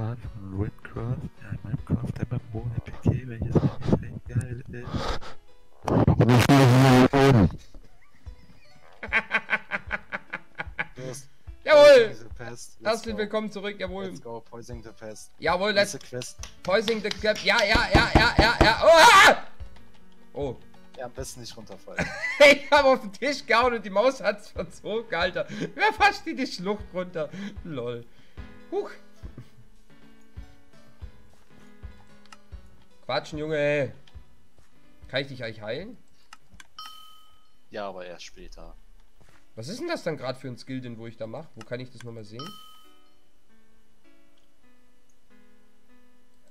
Part von Webcraft, ja, Minecraft, der Bewohner PK, welches recht geil ist. Und ich will hier oben. Los. Jawohl! Herzlich willkommen zurück, jawohl. Let's go, Poising the Pest. Jawohl, let's Quest. poising the cap. Ja, ja, ja, ja, ja, ja. Oh, ah! oh. Ja, am besten nicht runterfallen. ich habe auf den Tisch gehauen und die Maus hat's verzogen, Alter. Wer fasst die die Schlucht runter? Lol. Huch. Quatschen, Junge. Kann ich dich eigentlich heilen? ja, aber erst später. Was ist denn das dann gerade für ein Skill, den wo ich da mache? Wo kann ich das nochmal sehen?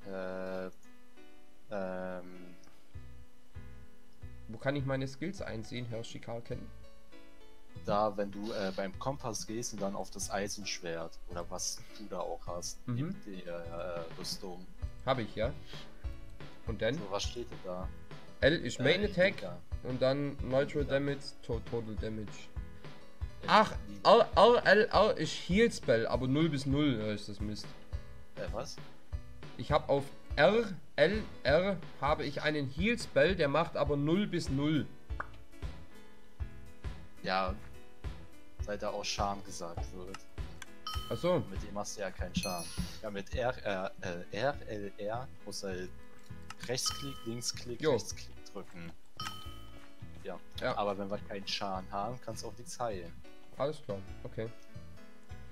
Äh, ähm, Wo kann ich meine Skills einsehen, Herr Schikarken? da, wenn du äh, beim Kompass gehst und dann auf das Eisenschwert oder was du da auch hast, Mhm. die äh, Rüstung. Habe ich, ja. Und dann? So, was steht denn da? L ist Main Äh, Attack und dann Neutral Ja. Damage, to Total Damage. Äh, Ach, die- R, R, L, R ist Heal Spell, aber 0 bis 0 ja, ist das Mist. Äh, was? Ich habe auf R, L, R habe ich einen Heal Spell, der macht aber 0 bis 0. Ja, seit da auch Charme gesagt wird. Achso, Mit dem hast du ja keinen Charme. Ja, mit R, R, äh, Rechtsklick, Linksklick, Jo. Rechtsklick drücken. Ja. Ja. Aber wenn wir keinen Schaden haben, kannst du auch nichts heilen. alles klar, okay.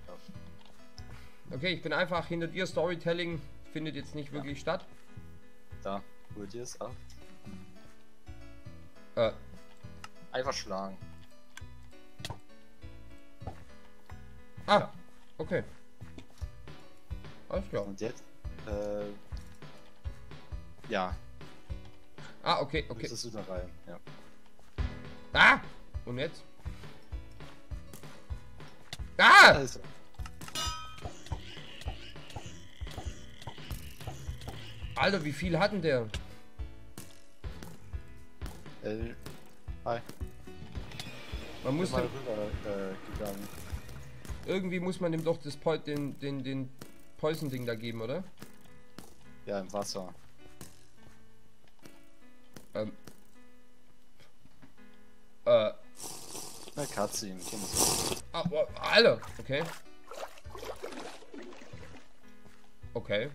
Ja. Okay, ich bin einfach hinter dir, Storytelling findet jetzt nicht wirklich statt. Da, hol dir es ab. Äh, Einfach schlagen. ah, okay. Alles klar. Und jetzt, äh, ja, Ah, okay, okay. okay. müsstest du da rein. Ja. Ah! Und jetzt? Ah! Also, Alter, wie viel hatten der? L, hi. Man muss mal rüber äh, gegangen. irgendwie muss man dem doch das Po- den den den Poison Ding da geben, oder? Ja, im Wasser. Cutscene, kennst du. Ah, oh, Alter, okay. Okay.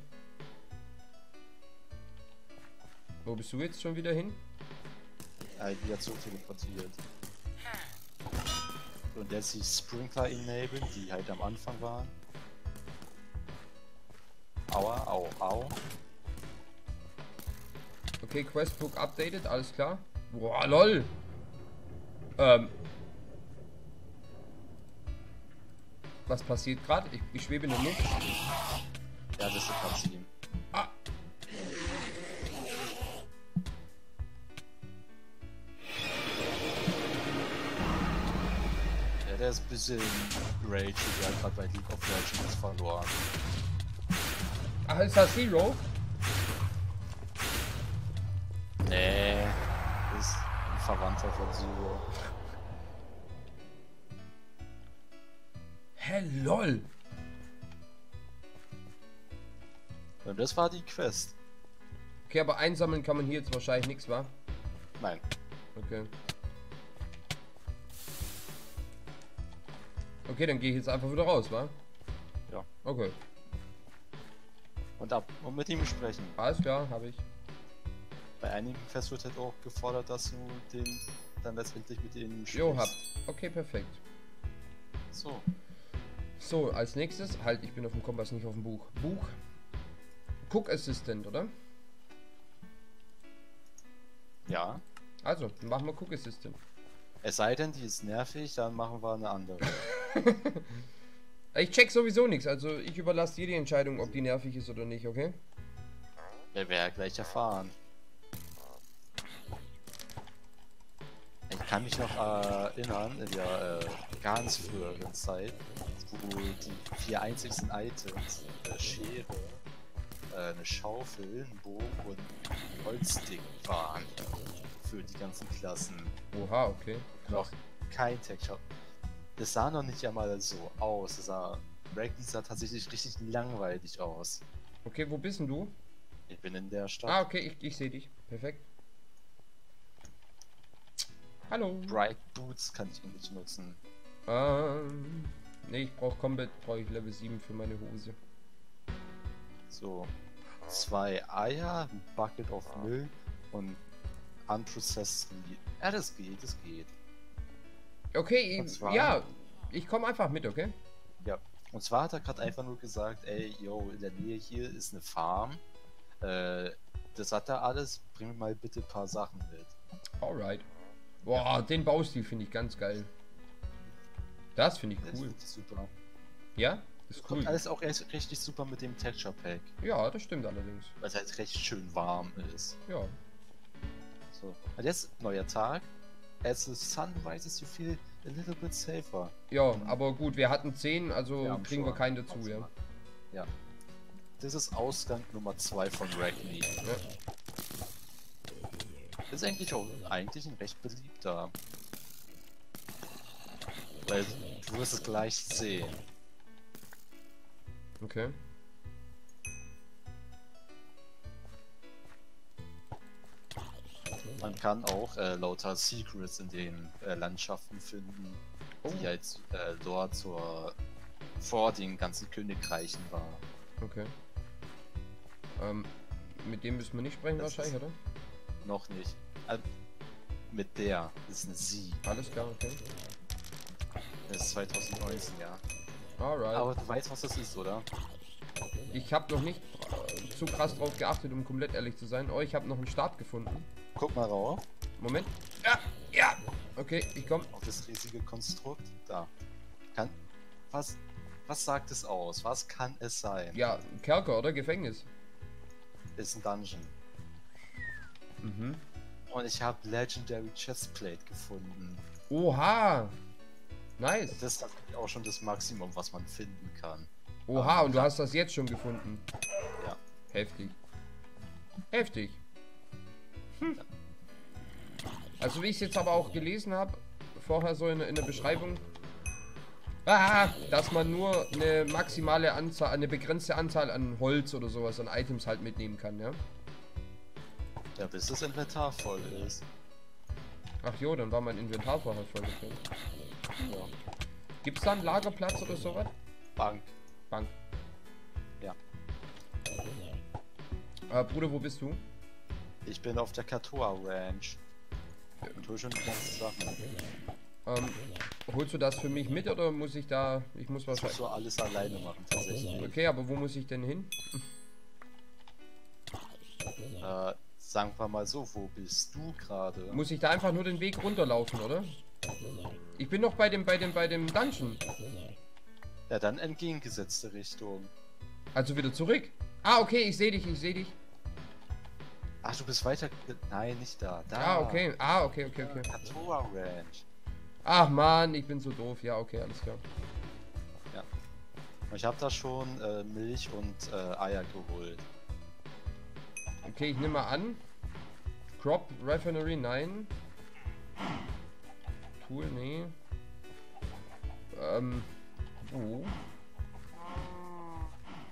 Wo bist du jetzt schon wieder hin? Äh, die hat so teleportiert. Und jetzt die Sprinkler enablen, die halt am Anfang waren. Aua, au, au. Okay, Questbook updated, alles klar. Boah, lol. Ähm. Was passiert gerade? Ich, ich schwebe in der Luft. Ja, das ist eine Cutscene. Ah. Ja, der ist ein bisschen Rage, die hat gerade bei League of Legends verloren. Ach, ist das Zero? Nee, ist ein Verwandter von Zero. Hä, lol. Und das war die Quest. Okay, aber einsammeln kann man hier jetzt wahrscheinlich nichts, wa? Nein. Okay. Okay, dann gehe ich jetzt einfach wieder raus, wa? Ja. Okay, Und ab und mit ihm sprechen. alles klar, habe ich. Bei einigen Quests wird halt auch gefordert, dass du den dann letztendlich mit ihnen Jo, hab. Okay, perfekt. So. So, als nächstes, halt, ich bin auf dem Kompass, nicht auf dem Buch. Buch. Cook Assistant, oder? Ja. Also, machen wir Cook Assistant. Es sei denn, die ist nervig, dann machen wir eine andere. Ich check sowieso nichts, also ich überlasse dir die Entscheidung, ob die nervig ist oder nicht, okay? Wer wäre gleich erfahren. Ich kann mich noch äh, erinnern, in der äh, ganz früheren Zeit, wo die vier einzigsten Items, eine Schere, äh, eine Schaufel, ein Bogen und ein Holzstick waren. Für die ganzen Klassen. Oha, okay. Noch kein Texture. Das sah noch nicht einmal so aus. Das sah Raggy sah tatsächlich richtig langweilig aus. Okay, wo bist denn du? Ich bin in der Stadt. Ah, okay, ich, ich sehe dich. Perfekt. Hallo. Bright Boots kann ich nicht nutzen. Ähm, nee, ich brauche Combat, brauche ich Level 7 für meine Hose. So. Zwei Eier, ein Bucket of Milk und Unprocessed Meat. Ja, das geht, das geht. Okay, ich, ja, ich komme einfach mit, okay? Ja. Und zwar hat er gerade einfach nur gesagt, ey, yo, in der Nähe hier ist eine Farm. Äh, das hat er alles. Bring mir mal bitte ein paar Sachen mit. Alright. Boah, den Baustil finde ich ganz geil. Das finde ich Das cool. ist super. Ja? Ist Kommt cool. alles auch richtig super mit dem Texture Pack, Ja, das stimmt allerdings. weil es halt recht schön warm ist. Ja. So. Und jetzt neuer Tag. As the sun rises, you feel a little bit safer. Ja, aber gut, wir hatten 10, also Ja, kriegen wir keinen dazu, ja. Ja. Das ist Ausgang Nummer 2 von Ragni. ja. Ist eigentlich auch eigentlich ein recht beliebter. Weil du wirst es gleich sehen. Okay. Man kann auch äh, lauter Secrets in den äh, Landschaften finden, Oh. die halt äh, dort zur vor den ganzen Königreichen war. Okay. Ähm, mit dem müssen wir nicht sprechen Das wahrscheinlich, oder? Noch nicht. Äh, mit der ist eine Sie. Alles klar, okay. Ist 2019, ja. Alright. Aber du weißt, was das ist, oder? Ich habe noch nicht äh, zu krass drauf geachtet, um komplett ehrlich zu sein. Oh, ich habe noch einen Start gefunden. Guck mal rauf. Moment. Ja, ja. Okay, ich komm. Auf das riesige Konstrukt. Da. Kann. Was. Was sagt es aus? Was kann es sein? Ja, Kerker, oder? Gefängnis. Ist ein Dungeon. Mhm. Und ich habe Legendary Chestplate gefunden. Oha. Nice. Das ist auch schon das Maximum, was man finden kann. Oha, und du hast das jetzt schon gefunden. Ja. Heftig. Heftig. Hm. Also wie ich es jetzt aber auch gelesen habe, vorher so in, in der Beschreibung, ah, dass man nur eine maximale Anzahl, eine begrenzte Anzahl an Holz oder sowas, an Items halt mitnehmen kann, ja? Ja, bis das Inventar voll ist. Ach jo, dann war mein Inventar vorher voll. Okay. Ja. Gibt's da einen Lagerplatz oder sowas? Bank. Bank. Ja. Äh, Bruder, wo bist du? Ich bin auf der Katoa Ranch. Und hol schon die ganzen Sachen. Ähm, holst du das für mich mit oder muss ich da. Ich muss Das musst du alles alleine machen, tatsächlich. Okay, aber wo muss ich denn hin? Äh, sagen wir mal so, wo bist du gerade? Muss ich da einfach nur den Weg runterlaufen, oder? Ich bin noch bei dem, bei dem, bei dem Dungeon. Ja, dann entgegengesetzte Richtung. Also wieder zurück. Ah, okay, ich sehe dich, ich sehe dich. Ach, du bist weiter. Nein, nicht da. Da. Ah, okay. Ah, okay, okay, okay. Katoa Ranch. Ach man, ich bin so doof. Ja, okay, alles klar. Und Ich habe da schon äh, Milch und äh, Eier geholt. Okay, ich nehme mal an. Crop Refinery, nein. Tool, nee. Ähm. Wo?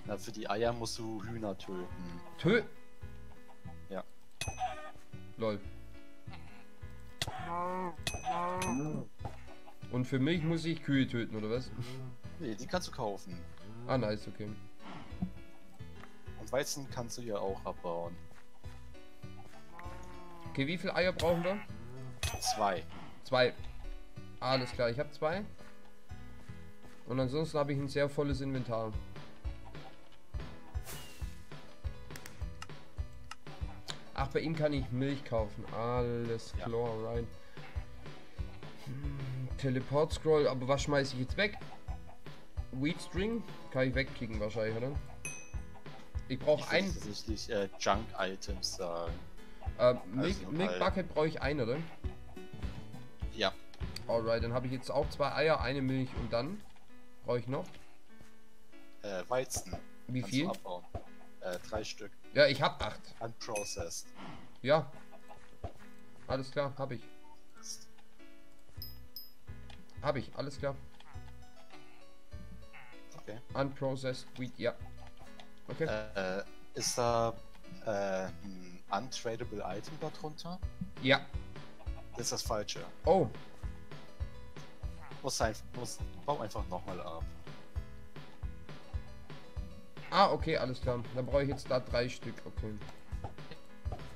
Na, für die Eier musst du Hühner töten. Tö. Ja. Lol. Und für mich muss ich Kühe töten, oder was? Nee, die kannst du kaufen. Ah, nice, okay. Und Weizen kannst du ja auch abbauen. Okay, wie viele Eier brauchen wir? Zwei. Zwei. Alles klar, ich habe zwei. Und ansonsten habe ich ein sehr volles Inventar. Ach, bei ihm kann ich Milch kaufen. Alles Ja. klar, rein. Hm, Teleport Scroll, aber was schmeiße ich jetzt weg? Weed String kann ich wegklicken wahrscheinlich, oder? Ich brauche ein tatsächlich äh, Junk-Items sagen. äh, Milk, also Milk halt- Bucket brauche ich ein, oder? Ja. Alright, dann habe ich jetzt auch zwei Eier, eine Milch und dann brauche ich noch. Äh, Weizen. Wie kannst viel? Abbauen. Äh, drei Stück. Ja, ich habe acht. Unprocessed. Ja. Alles klar, habe ich. Habe ich, alles klar. Okay. Unprocessed Wheat, ja. Okay. Äh, ist da äh, ein untradable Item darunter? Ja. Das ist das Falsche. Oh, Muss einfach, muss, bau einfach nochmal ab. ah, okay, alles klar. Dann brauche ich jetzt da drei Stück, okay.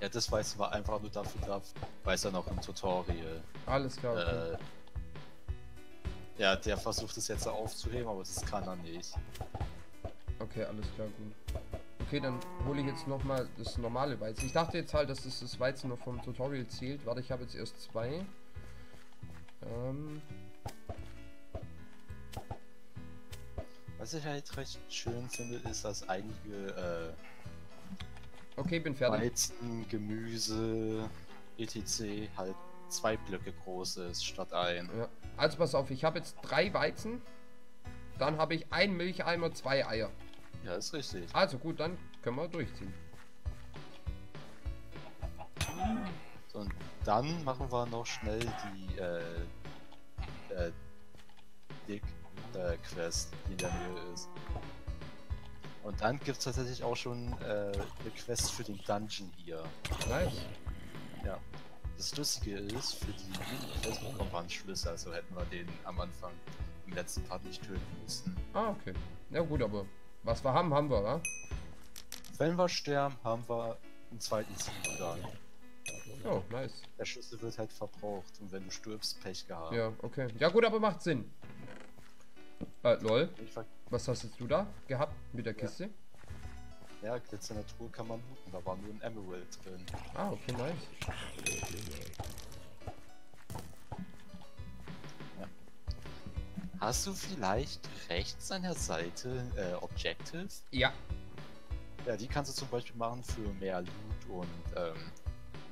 Ja, das weiß war einfach nur dafür da, weiß er noch im Tutorial. Alles klar, okay. Äh, ja, der versucht es jetzt aufzuheben, aber das kann er nicht. Okay, alles klar, gut. Okay, dann hole ich jetzt nochmal das normale Weizen. Ich dachte jetzt halt, dass das, das Weizen noch vom Tutorial zählt. Warte, ich habe jetzt erst zwei. Ähm, Was ich halt recht schön finde, ist, dass einige okay, bin äh, fertig. Weizen, Gemüse, etc. halt zwei Blöcke groß ist statt ein. Ja. Also pass auf, ich habe jetzt drei Weizen. Dann habe ich ein Milcheimer, zwei Eier. Ja, ist richtig. Also gut, dann können wir durchziehen. So, und dann machen wir noch schnell die äh, äh, äh, Quest, die in der Nähe ist. Und dann gibt es tatsächlich auch schon äh, eine Quest für den Dungeon hier. Nice. Ja. Das Lustige ist, für die Mini-Quest bekommt man einen Schlüssel, also hätten wir den am Anfang im letzten Part nicht töten müssen. Ah, okay. Ja gut, aber was wir haben, haben wir, wa? Wenn wir sterben, haben wir einen zweiten Sieg dann. Oh, nice. Der Schlüssel wird halt verbraucht und wenn du stirbst, Pech gehabt. Ja, okay. Ja gut, aber macht Sinn. Äh, lol. Was hast jetzt du da gehabt mit der Kiste? ja, Glitzer in der Truhe kann man looten, da war nur ein Emerald drin. Ah, okay, nice. Hast du vielleicht rechts an der Seite äh, Objective? Ja. Ja, die kannst du zum Beispiel machen für mehr Loot und ähm,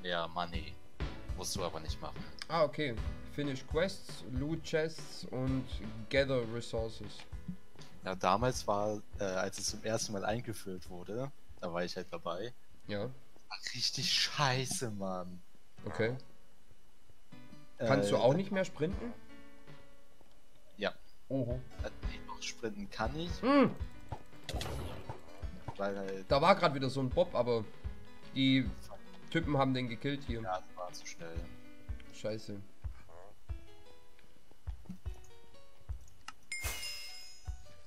mehr Money. Musst du aber nicht machen. Ah, okay. Finish Quests, Loot Chests und Gather Resources. Ja, damals war, äh, als es zum ersten Mal eingeführt wurde, da war ich halt dabei. Ja. Richtig scheiße, Mann. Okay. Kannst du Äh, auch nicht mehr sprinten? Ja. Oho. äh, nee, noch sprinten kann ich, Hm, weil halt, da war gerade wieder so ein Bob, aber die Typen haben den gekillt hier. ja, das war zu schnell. Scheiße.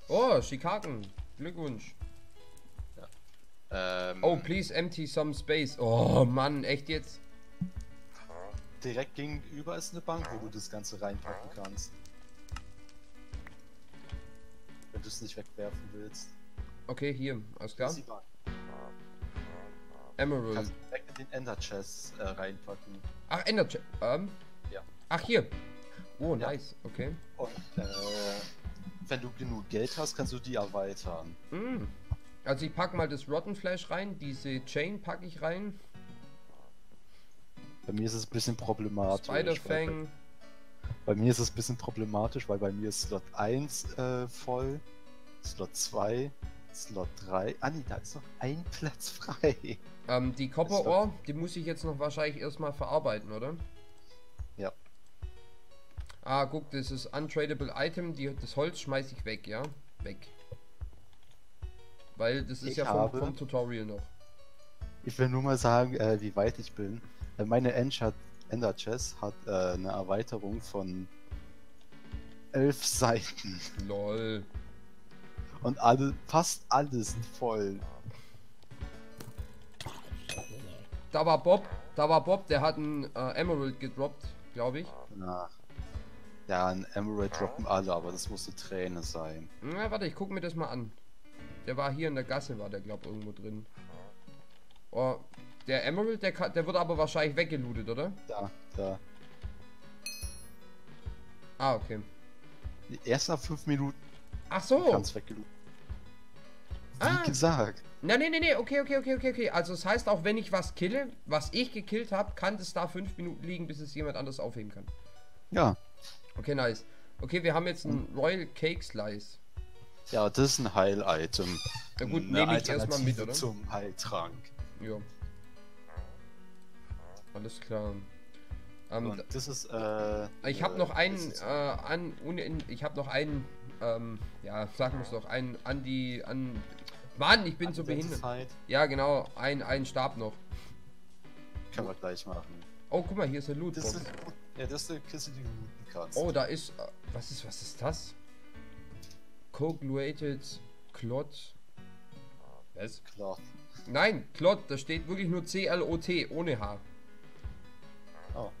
Oh, Schikaken. Glückwunsch. Ähm, Oh, please empty some space. Oh, Mann, echt jetzt? direkt gegenüber ist eine Bank, wo du das Ganze reinpacken kannst. Wenn du es nicht wegwerfen willst. Okay, hier, alles klar. Emerald. Kannst du direkt in den Ender Chest äh, reinpacken. Ach, Ender Chest. Ähm. Ja. Ach, hier. Oh, Ja. nice. Okay. Und äh, wenn du genug Geld hast, kannst du die erweitern. Mm. Also ich pack mal das Rotten Flash rein, diese Chain packe ich rein, Bei mir ist es ein bisschen problematisch. Spider weil Fang, Bei, mir ist es ein bisschen problematisch, weil bei mir ist Slot 1 äh, voll, Slot 2, Slot 3. Ah nee, da ist noch ein Platz frei. ähm, die Copper Ore, die muss ich jetzt noch wahrscheinlich erstmal verarbeiten, oder? Ah, guck, das ist Untradable Item, die, das Holz schmeiß ich weg, ja? Weg. Weil das ist Ich ja vom, habe- vom Tutorial noch. Ich will nur mal sagen, äh, wie weit ich bin. Äh, meine End Ender Chest hat äh, eine Erweiterung von 11 Seiten. Lol. Und alle, fast alle sind voll. Da war Bob, da war Bob, der hat ein äh, Emerald gedroppt, glaube ich. Na. Ja, ein Emerald droppen alle, aber das musste Träne sein. Na, warte, ich guck mir das mal an. Der war hier in der Gasse, war der, glaub irgendwo drin. Oh, der Emerald, der, der wird aber wahrscheinlich weggelootet, oder? Da, da. Ah, okay. Erst nach 5 Minuten Ach so. kann's weggelootet. Wie Ah. gesagt. Na, nee, nee, nee, okay, okay, okay, okay, okay. Also, das heißt, auch wenn ich was kille, was ich gekillt habe, kann das da fünf Minuten liegen, bis es jemand anders aufheben kann. Ja. Okay, nice. Okay, wir haben jetzt einen Royal Cake Slice. Ja, das ist ein Heil-Item. Na gut, Eine nehme ich erstmal mit, oder? Zum Heiltrank. Ja. Alles klar. Ähm, das ist, äh. Ich habe äh, noch einen, das ist- äh, an, un, ich habe noch einen ähm, ja, sagen wir es doch, ein, an die, an, Mann, ich bin so behindert. Identified. Ja, genau, ein, ein Stab noch. Können wir gleich machen. Oh, guck mal, hier ist eine Das Lootbox. ist, ja, das ist eine Kiste, die kannst. Oh, da ist, was ist, was ist das? Coagulated Clot. Was? Klar. Nein, Clot, da steht wirklich nur C-L-O-T, ohne H. Oh.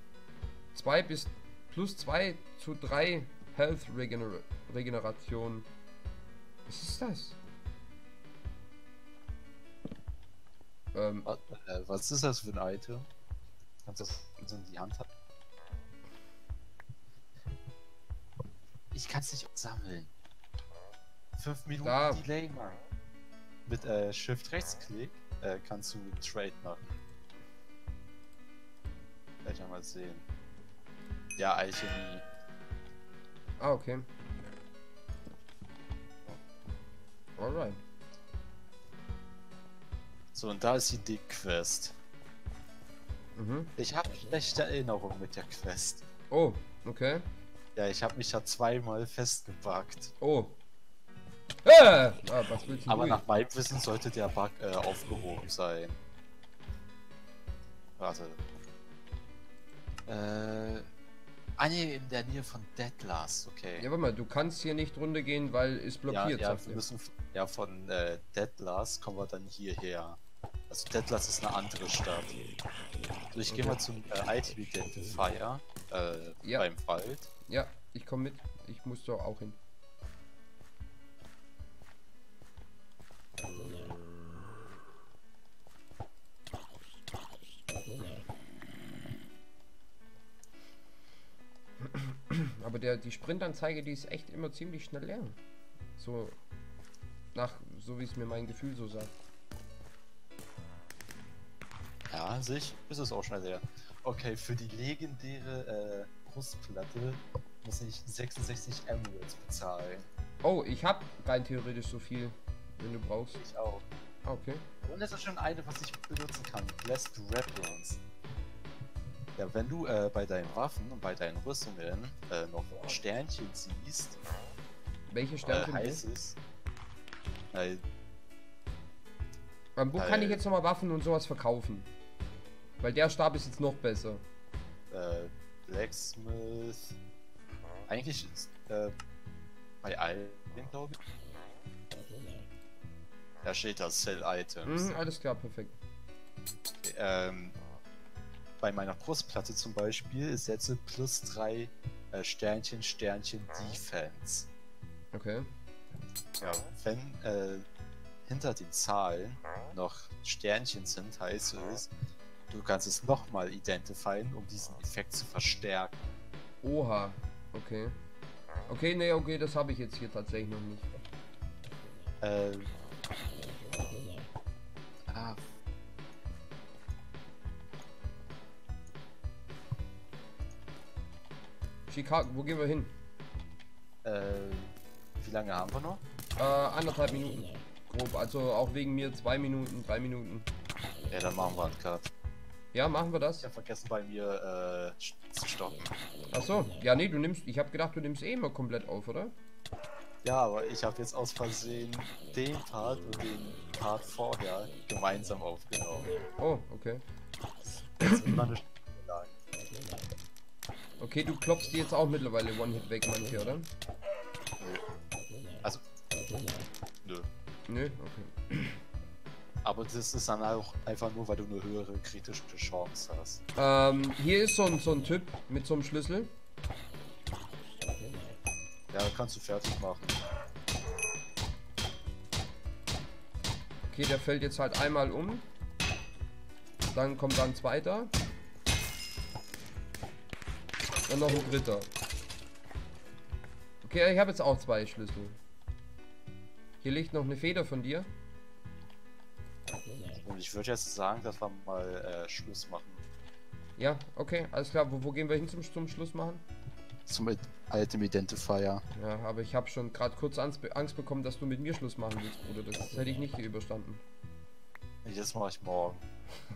2 bis plus 2 zu 3 Health Regener Regeneration. Was ist das? Ähm, Was, ist das für ein Item? Kannst du das in die Hand haben? Ich kann es nicht sammeln. 5 Minuten Da. Delay, Mann. Mit äh, Shift-Rechtsklick äh, kannst du Trade machen. Gleich einmal sehen. Ja, Alchemie. ah, okay. Alright. So, und da ist die Dick-Quest. Mhm. Ich habe schlechte Erinnerungen mit der Quest. Oh, okay. Ja, ich habe mich da zweimal festgebackt. Oh. Äh! Ah, was willst du Aber nach meinem Wissen sollte der Bug äh, aufgehoben sein. Warte. Äh. Ah ne, in der Nähe von Deadlast, okay. Ja, warte mal, du kannst hier nicht runtergehen, weil ist ja, blockiert, ja, sagt wir müssen ja von äh, Deadlast kommen wir dann hierher. Also Deadlast ist eine andere Stadt. So, ich gehe Okay. mal zum äh, Item Identifier äh, Ja. beim Wald. Ja, ich komme mit. Ich muss doch auch hin. Aber der, die Sprintanzeige, die ist echt immer ziemlich schnell leer. So nach, so wie es mir mein Gefühl so sagt. Ja, an sich ist es auch schnell leer. Okay, für die legendäre äh, Brustplatte muss ich 66 Emeralds bezahlen. Oh, ich habe rein theoretisch so viel, wenn du brauchst. Ich auch. Ah, okay. Und das ist schon eine, was ich benutzen kann. Blessed Weapons. Ja, wenn du äh, bei deinen Waffen und bei deinen Rüstungen äh, noch Sternchen siehst, Welche äh, Sternchen? heißt es. Äh, Ähm, wo kann ich Äh. jetzt nochmal Waffen und sowas verkaufen? Weil der Stab ist jetzt noch besser. äh, Blacksmith. Eigentlich ist äh, bei allen, glaube ich. Da steht das Sell Items. Mhm, alles klar, perfekt. ähm, bei meiner Brustplatte zum Beispiel ist jetzt plus 3 äh, Sternchen, Sternchen Defense. Okay. Ja, wenn äh, hinter den Zahlen noch Sternchen sind, heißt es, du kannst es nochmal identifizieren, um diesen Effekt zu verstärken. Oha. Okay. Okay, nee, okay, das habe ich jetzt hier tatsächlich noch nicht. Ähm, ah, Chicago, wo gehen wir hin? äh, wie lange haben wir noch? Äh, anderthalb Minuten. Grob. Also auch wegen mir zwei Minuten, drei Minuten. Ja, dann machen wir einen Cut. Ja, machen wir Ich das? habe vergessen bei mir äh, zu stoppen. Ach so. Ja, nee, du nimmst. Ich habe gedacht, du nimmst eh immer komplett auf, oder? Ja, aber ich habe jetzt aus Versehen den Part und den Part vorher gemeinsam aufgenommen. Oh, okay. Lang. Okay, du klopfst die jetzt auch mittlerweile One-Hit weg, manche, oder? Nö. Also, nö. Nö, okay. Aber das ist dann auch einfach nur, weil du eine höhere kritische Chance hast. Ähm, hier ist so ein, so ein Typ mit so einem Schlüssel. Ja, kannst du fertig machen. Okay, der fällt jetzt halt einmal um. Dann kommt dann ein zweiter. Dann noch ein dritter. Okay, ich habe jetzt auch zwei Schlüssel. Hier liegt noch eine Feder von dir. Und ich würde jetzt sagen, dass wir mal äh, Schluss machen. Ja, okay, alles klar. Wo, wo gehen wir hin zum, zum Schluss machen? Zum Item Identifier. Ja, aber ich habe schon gerade kurz Angst, be- Angst bekommen, dass du mit mir Schluss machen willst, Bruder. Das hätte ich nicht überstanden. Das mache ich morgen.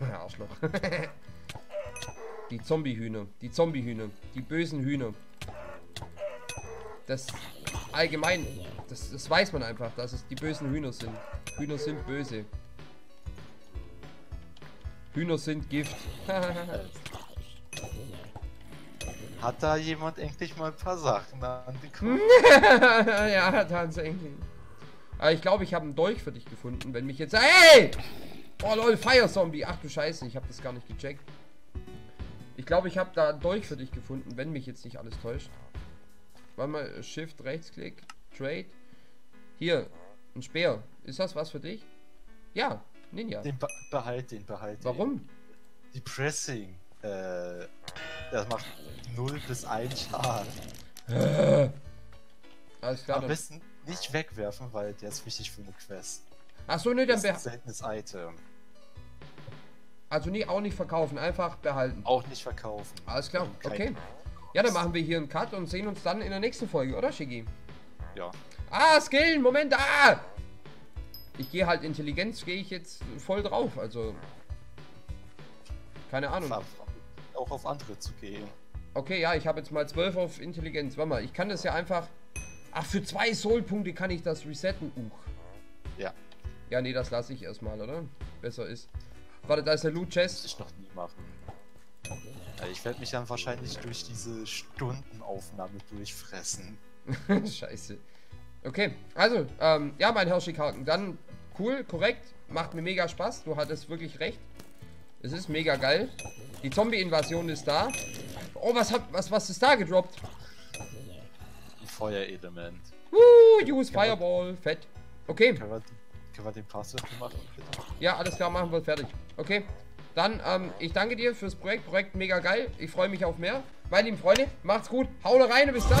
Arschloch. die Zombie-Hühner. Die Zombie-Hühner. Die bösen Hühner. Das. allgemein, das, das weiß man einfach, dass es die bösen Hühner sind. Hühner sind böse. Hühner sind Gift. Hat da jemand endlich mal ein paar Sachen an den Kopf? ja, tatsächlich. Aber ich glaube, ich habe einen Dolch für dich gefunden, wenn mich jetzt... Hey! Oh lol, Fire Zombie. Ach du Scheiße, ich habe das gar nicht gecheckt. Ich glaube, ich habe da einen Dolch für dich gefunden, wenn mich jetzt nicht alles täuscht. Warte mal, Shift, Rechtsklick, Trade. Hier, ein Speer. Ist das was für dich? Ja, Ninja. Den be behalt den, behalt den. Warum? Die Pressing. Äh, das macht 0 bis 1 Schaden. Alles klar. Am besten nicht wegwerfen, weil der ist wichtig für eine Quest. Achso, ne, dann Das ist ein beha seltenes Item. Also nie, auch nicht verkaufen, einfach behalten. Auch nicht verkaufen. Alles klar, okay. Ja, dann machen wir hier einen Cut und sehen uns dann in der nächsten Folge, oder Shiggy? Ja. Ah, Skillen, Moment, ah! Ich gehe halt Intelligenz, gehe ich jetzt voll drauf, also... Keine Ahnung. Auch auf andere zu gehen. Okay, ja, ich habe jetzt mal 12 auf Intelligenz. Warte mal, ich kann das ja einfach... Ach, für zwei Soul-Punkte kann ich das resetten. Uch. Ja. Ja, nee, das lasse ich erstmal, oder? Besser ist. Warte, da ist der Loot Muss Chest. ich noch nie machen. Ja, ich werde mich dann wahrscheinlich durch diese Stundenaufnahme durchfressen. Scheiße. Okay, also, ähm, ja, mein Herr Schickhaken, dann cool, korrekt, macht mir mega Spaß, du hattest wirklich recht. Es ist mega geil. Die Zombie-Invasion ist da. Oh, was hat, was, was ist da gedroppt? Ein Feuerelement. Uh, use Fireball, fett. Okay, Können wir, können wir den Passwort machen, bitte? ja, alles klar, machen wir fertig. Okay, dann, ähm, ich danke dir fürs Projekt, Projekt mega geil. Ich freue mich auf mehr. Meine lieben Freunde, macht's gut, haut rein und bis dann.